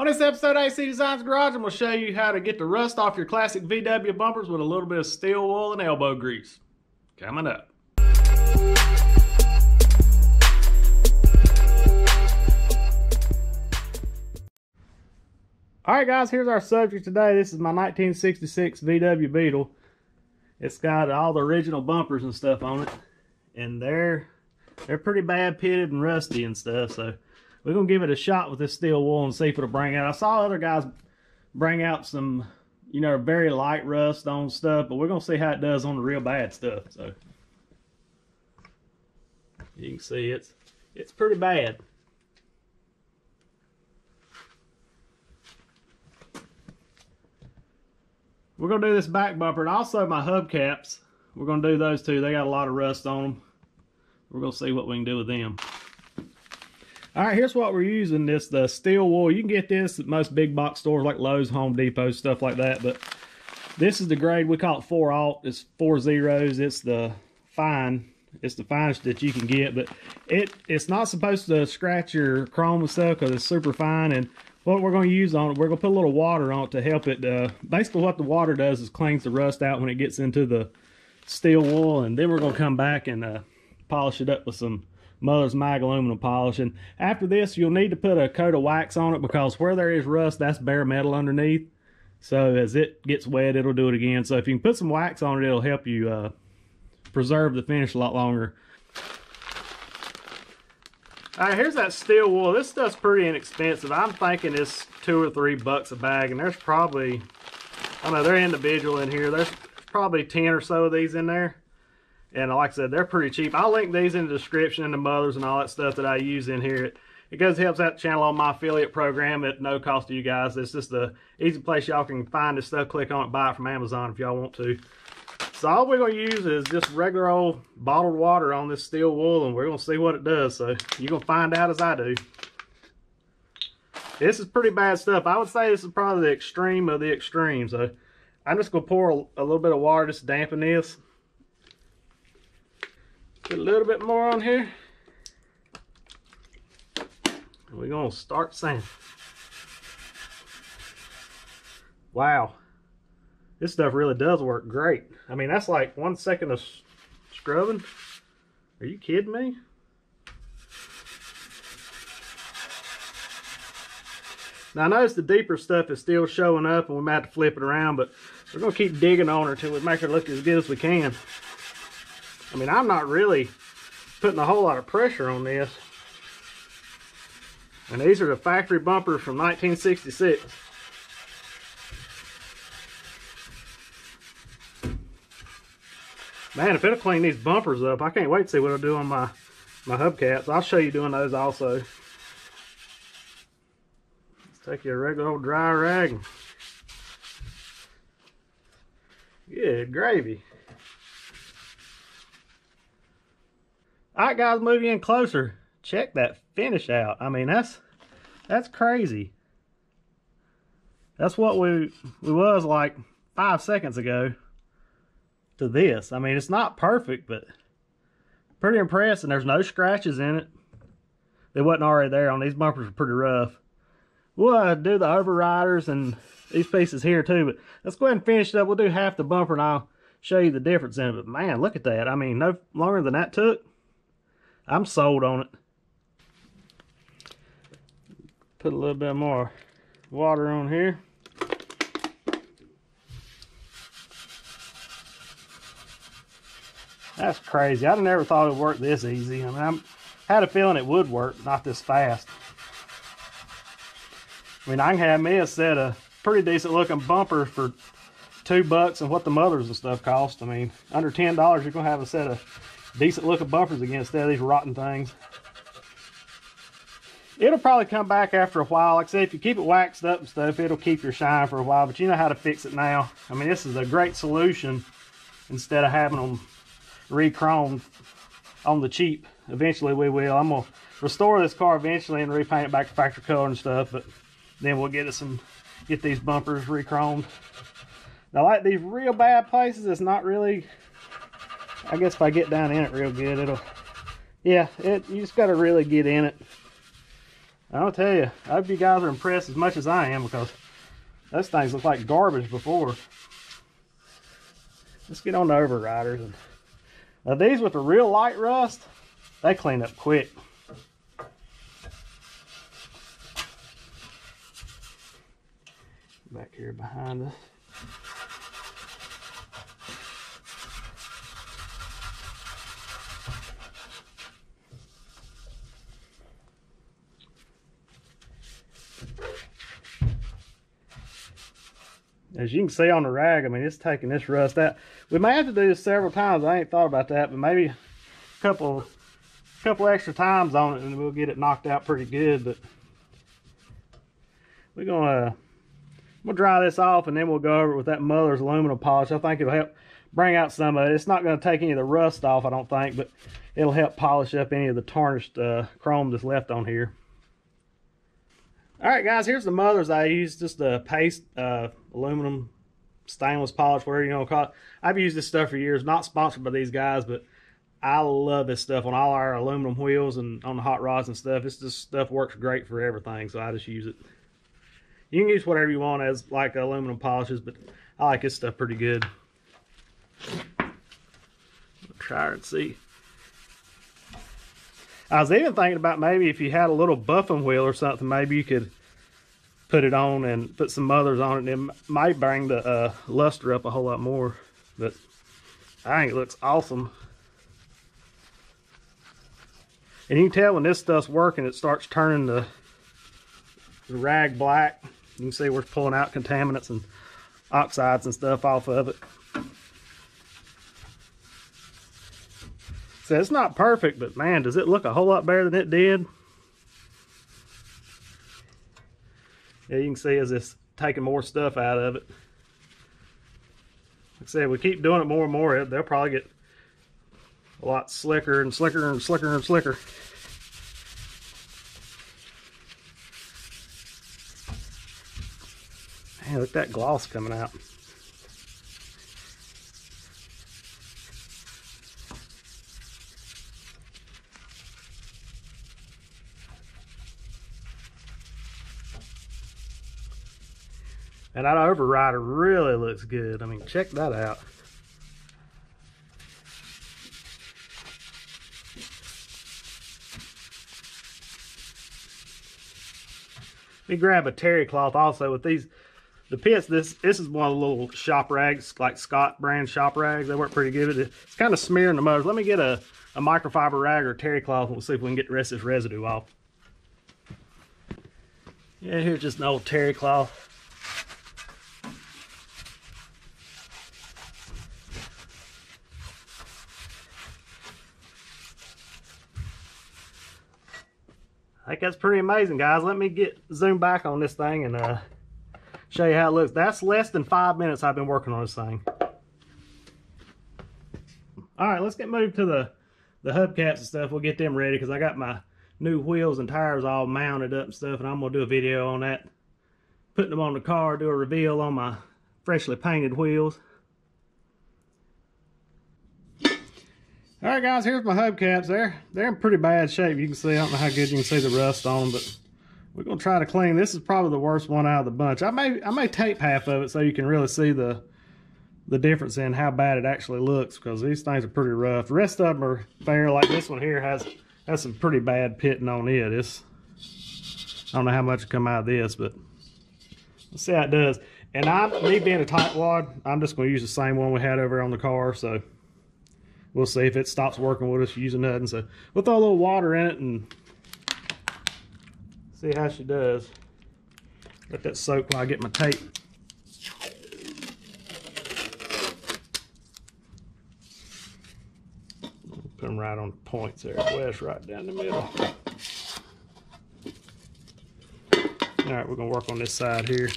On this episode of AC Designs Garage, I'm going to show you how to get the rust off your classic VW bumpers with a little bit of steel wool and elbow grease. Coming up. Alright guys, here's our subject today. This is my 1966 VW Beetle. It's got all the original bumpers and stuff on it. And they're they're pretty bad pitted and rusty and stuff, so we're gonna give it a shot with this steel wool and see if it'll bring out. I saw other guys bring out some, you know, very light rust on stuff, but we're gonna see how it does on the real bad stuff. So you can see it's it's pretty bad. We're gonna do this back bumper and also my hubcaps. We're gonna do those two. They got a lot of rust on them. We're gonna see what we can do with them. All right, here's what we're using. This the steel wool. You can get this at most big box stores like Lowe's, Home Depot, stuff like that. But this is the grade we call it four aught. It's four zeros. It's the fine. It's the finest that you can get. But it it's not supposed to scratch your chrome and stuff because it's super fine. And what we're going to use on it, we're going to put a little water on it to help it. Uh, basically, what the water does is cleans the rust out when it gets into the steel wool, and then we're going to come back and uh, polish it up with some Mother's Mag aluminum polish. And after this, you'll need to put a coat of wax on it because where there is rust, that's bare metal underneath. So as it gets wet, it'll do it again. So if you can put some wax on it, it'll help you uh, preserve the finish a lot longer. All right, here's that steel wool. This stuff's pretty inexpensive. I'm thinking it's two or three bucks a bag, and there's probably, I don't know, they're individual in here. There's probably 10 or so of these in there. And like I said, they're pretty cheap. I'll link these in the description and the mothers and all that stuff that I use in here. It, it goes helps out the channel on my affiliate program at no cost to you guys. It's just the easy place y'all can find this stuff. Click on it, buy it from Amazon if y'all want to. So all we're going to use is just regular old bottled water on this steel wool and we're going to see what it does. So you're going to find out as I do. This is pretty bad stuff. I would say this is probably the extreme of the extreme. So I'm just going to pour a, a little bit of water just to dampen this. A little bit more on here. And we're gonna start sanding. Wow. This stuff really does work great. I mean, that's like one second of scrubbing. Are you kidding me? Now I notice the deeper stuff is still showing up and we might have to flip it around, but we're gonna keep digging on her till we make her look as good as we can. I mean, I'm not really putting a whole lot of pressure on this. And these are the factory bumpers from 1966. Man, if it'll clean these bumpers up, I can't wait to see what it'll do on my, my hubcaps. I'll show you doing those also. Let's take your regular old dry rag. Good gravy. All right, guys, move in closer. Check that finish out. I mean, that's that's crazy. That's what we we was like five seconds ago to this. I mean, it's not perfect, but pretty impressed. And there's no scratches in it. They wasn't already there on these bumpers are pretty rough. We'll uh, do the overriders and these pieces here too, but let's go ahead and finish it up. We'll do half the bumper and I'll show you the difference in it. But man, look at that. I mean, no longer than that took. I'm sold on it. Put a little bit more water on here. That's crazy. I never thought it would work this easy. I mean, I had a feeling it would work, not this fast. I mean, I can have me a set of pretty decent looking bumpers for two bucks and what the mothers and stuff cost. I mean, under $10, you're going to have a set of decent looking bumpers against of these rotten things. It'll probably come back after a while. Like I said, if you keep it waxed up and stuff, it'll keep your shine for a while, but you know how to fix it now. I mean, this is a great solution instead of having them re-chromed on the cheap. Eventually we will. I'm going to restore this car eventually and repaint it back to factory color and stuff, but then we'll get it some, get these bumpers re-chromed. Now, like these real bad places, it's not really I guess if I get down in it real good, it'll, yeah, it, you just got to really get in it. I'll tell you, I hope you guys are impressed as much as I am because those things look like garbage before. Let's get on the overriders. And, now these with the real light rust, they clean up quick. Back here behind us. As you can see on the rag, I mean, it's taking this rust out. We may have to do this several times. I ain't thought about that, but maybe a couple, couple extra times on it and we'll get it knocked out pretty good. But we're gonna, we'll dry this off and then we'll go over it with that mother's aluminum polish. I think it'll help bring out some of it. It's not gonna take any of the rust off, I don't think, but it'll help polish up any of the tarnished uh, chrome that's left on here. All right, guys, here's the mothers I use. Just a paste, uh, aluminum, stainless polish, whatever you know call it. I've used this stuff for years. Not sponsored by these guys, but I love this stuff on all our aluminum wheels and on the hot rods and stuff. This just stuff works great for everything, so I just use it. You can use whatever you want as like aluminum polishes, but I like this stuff pretty good. Try and see. I was even thinking about maybe if you had a little buffing wheel or something, maybe you could put it on and put some mothers on it. And it might bring the uh, luster up a whole lot more. But I think it looks awesome. And you can tell when this stuff's working, it starts turning the, the rag black. You can see we're pulling out contaminants and oxides and stuff off of it. So it's not perfect, but man, does it look a whole lot better than it did. Yeah, you can see as it's taking more stuff out of it. Like I said, we keep doing it more and more, they'll probably get a lot slicker and slicker and slicker and slicker. Man, look at that gloss coming out. And that overrider really looks good. I mean, check that out. Let me grab a terry cloth also with these. The pits this this is one of the little shop rags like scott brand shop rags. They work pretty good it's kind of smearing the mothers let me get a, a microfiber rag or terry cloth and we'll see if we can get the rest of this residue off. Yeah here's just an old terry cloth that's pretty amazing, guys. Let me get zoom back on this thing and uh, show you how it looks. That's less than five minutes I've been working on this thing. All right, let's get moved to the, the hubcaps and stuff. We'll get them ready because I got my new wheels and tires all mounted up and stuff, and I'm going to do a video on that. Putting them on the car, do a reveal on my freshly painted wheels. All right, guys, here's my hubcaps. They're, they're in pretty bad shape. You can see, I don't know how good you can see the rust on them, but we're going to try to clean. This is probably the worst one out of the bunch. I may, I may tape half of it so you can really see the, the difference in how bad it actually looks because these things are pretty rough. The rest of them are fair. Like this one here has, has some pretty bad pitting on it. It's, I don't know how much will come out of this, but let's see how it does. And I, me being a tightwad, I'm just going to use the same one we had over on the car. So we'll see if it stops working with us using nothing. So we'll throw a little water in it and see how she does. Let that soak while I get my tape. Put them right on the points there. West right down the middle. All right, we're gonna work on this side here.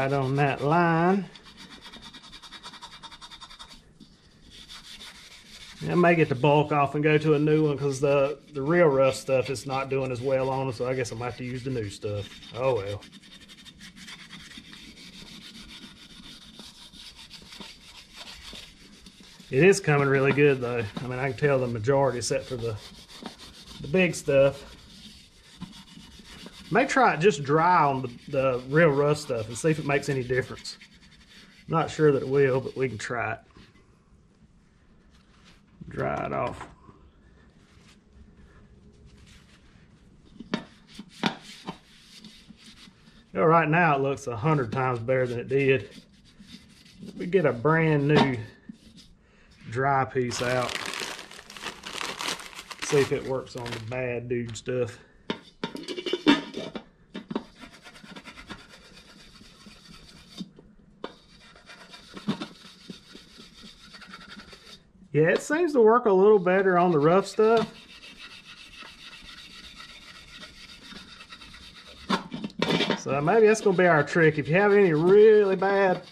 Right on that line. I may get the bulk off and go to a new one because the, the real rough stuff is not doing as well on it, so I guess I might have to use the new stuff. Oh well. It is coming really good though. I mean, I can tell the majority except for the, the big stuff. May try it just dry on the, the real rough stuff and see if it makes any difference. Not sure that it will, but we can try it. Dry it off. Know, right now it looks a hundred times better than it did. We get a brand new dry piece out. See if it works on the bad dude stuff. Yeah, it seems to work a little better on the rough stuff. So maybe that's going to be our trick. If you have any really bad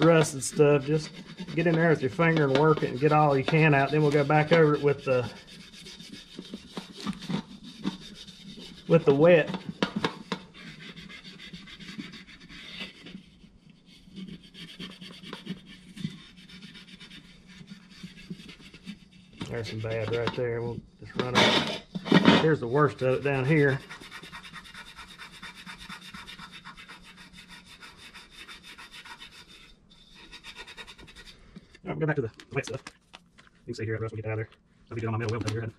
rusted stuff, just get in there with your finger and work it and get all you can out. Then we'll go back over it with the with the wet. There's some bad right there. We'll just run out. Here's the worst of it down here. Alright, we'll go back to the wet stuff. You can see here, Russ, we'll get out of there. I'll be good on my metal wheel here.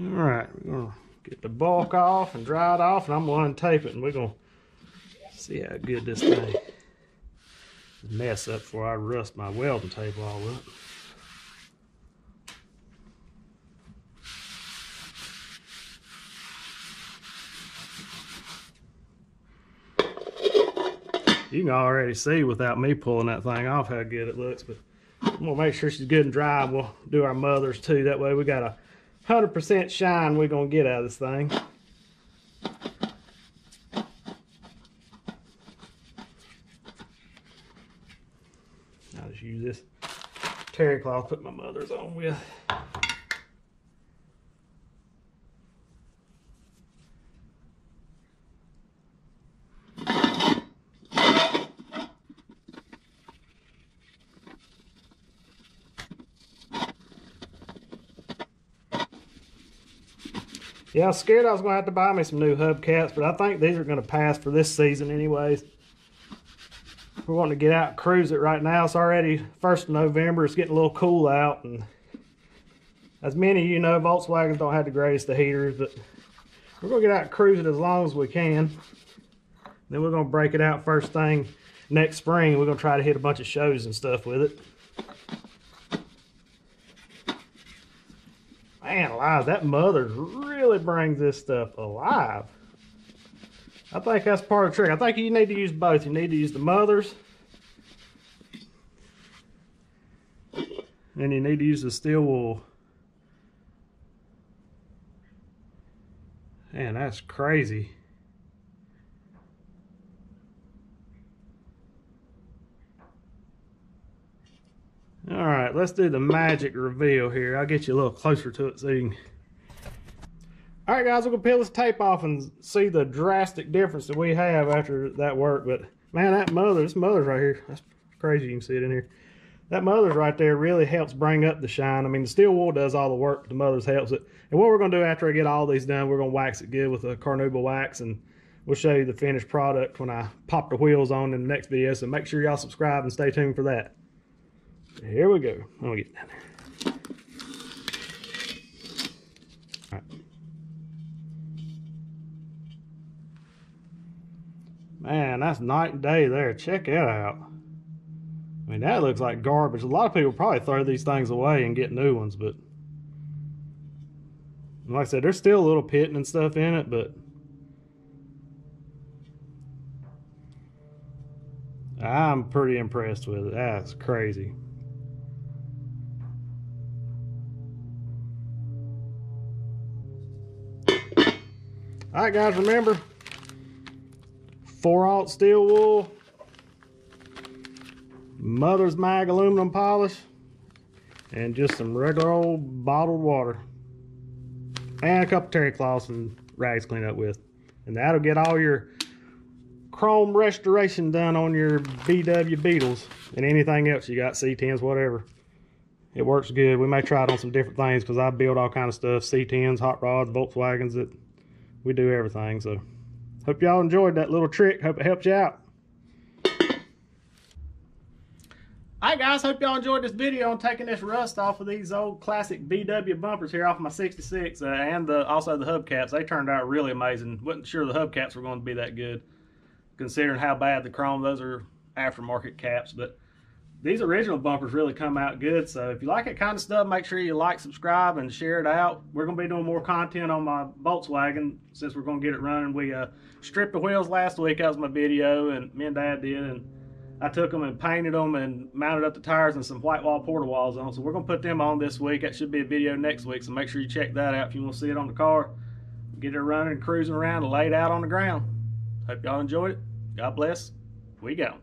Alright, we're gonna get the bulk off and dry it off, and I'm gonna untape it, and we're gonna see how good this thing mess up before I rust my welding tape all up. You can already see without me pulling that thing off how good it looks, but I'm gonna make sure she's good and dry. We'll do our mothers too. That way we got a 100% shine we're gonna get out of this thing. I'll just use this terry cloth, put my mothers on with. Yeah, I was scared I was going to have to buy me some new hubcaps, but I think these are going to pass for this season anyways. We're wanting to get out and cruise it right now. It's already 1st of November. It's getting a little cool out. and As many of you know, Volkswagens don't have the greatest of heaters, but we're going to get out and cruise it as long as we can. Then we're going to break it out first thing next spring. We're going to try to hit a bunch of shows and stuff with it. Man alive, that mother really brings this stuff alive. I think that's part of the trick. I think you need to use both. You need to use the mothers. And you need to use the steel wool. Man, that's crazy. All right, let's do the magic reveal here. I'll get you a little closer to it so you can... All right, guys, we're gonna peel this tape off and see the drastic difference that we have after that work. But man, that mother, this mother's right here. That's crazy. You can see it in here. That mother's right there really helps bring up the shine. I mean, the steel wool does all the work, but the mother's helps it. And what we're gonna do after I get all these done, we're gonna wax it good with a carnauba wax, and we'll show you the finished product when I pop the wheels on in the next video. So make sure y'all subscribe and stay tuned for that. Here we go. Let me get down there. Man, that's night and day there. Check it out. I mean, that looks like garbage. A lot of people probably throw these things away and get new ones, but like I said, there's still a little pitting and stuff in it, but I'm pretty impressed with it. That's crazy. All right, guys, remember, 4-aught steel wool, Mother's Mag aluminum polish, and just some regular old bottled water. And a couple terry cloths and rags clean up with. And that'll get all your chrome restoration done on your VW Beetles and anything else you got, C10s, whatever. It works good. We may try it on some different things because I build all kind of stuff, C10s, hot rods, Volkswagens, that we do everything. So hope y'all enjoyed that little trick. Hope it helps you out. Alright guys, hope y'all enjoyed this video on taking this rust off of these old classic VW bumpers here off of my 66 uh, and the, also the hubcaps. They turned out really amazing. Wasn't sure the hubcaps were going to be that good considering how bad the chrome, those are aftermarket caps, but these original bumpers really come out good. So if you like that kind of stuff, make sure you like, subscribe, and share it out. We're going to be doing more content on my Volkswagen since we're going to get it running. We uh, stripped the wheels last week. That was my video, and me and Dad did. And I took them and painted them and mounted up the tires and some white wall porta walls on. So we're going to put them on this week. That should be a video next week. So make sure you check that out if you want to see it on the car. Get it running and cruising around and laid out on the ground. Hope y'all enjoyed it. God bless. We go.